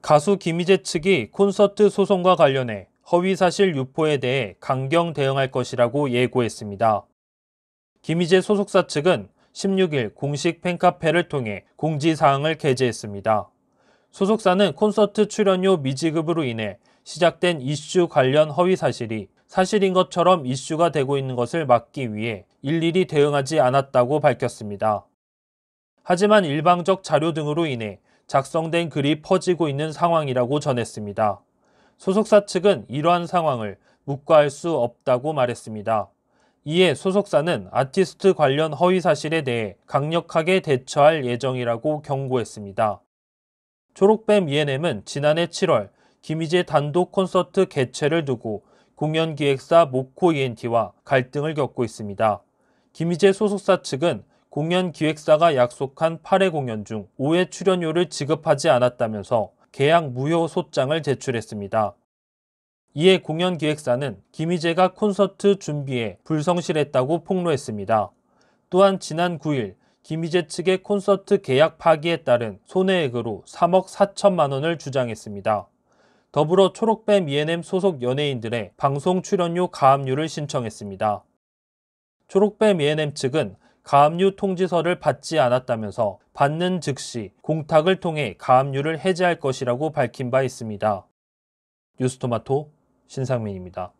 가수 김희재 측이 콘서트 소송과 관련해 허위사실 유포에 대해 강경 대응할 것이라고 예고했습니다. 김희재 소속사 측은 16일 공식 팬카페를 통해 공지사항을 게재했습니다. 소속사는 콘서트 출연료 미지급으로 인해 시작된 이슈 관련 허위 사실이 사실인 것처럼 이슈가 되고 있는 것을 막기 위해 일일이 대응하지 않았다고 밝혔습니다. 하지만 일방적 자료 등으로 인해 작성된 글이 퍼지고 있는 상황이라고 전했습니다. 소속사 측은 이러한 상황을 묵과할 수 없다고 말했습니다. 이에 소속사는 아티스트 관련 허위 사실에 대해 강력하게 대처할 예정이라고 경고했습니다. 초록뱀 ENM은 지난해 7월 김희재 단독 콘서트 개최를 두고 공연 기획사 모코 ENT와 갈등을 겪고 있습니다. 김희재 소속사 측은 공연 기획사가 약속한 8회 공연 중 5회 출연료를 지급하지 않았다면서 계약 무효 소장을 제출했습니다. 이에 공연 기획사는 김희재가 콘서트 준비에 불성실했다고 폭로했습니다. 또한 지난 9일 김희재 측의 콘서트 계약 파기에 따른 손해액으로 3억 4천만 원을 주장했습니다. 더불어 초록뱀 ENM 소속 연예인들의 방송 출연료 가압류를 신청했습니다. 초록뱀 ENM 측은 가압류 통지서를 받지 않았다면서 받는 즉시 공탁을 통해 가압류를 해제할 것이라고 밝힌 바 있습니다. 뉴스토마토 신상민입니다.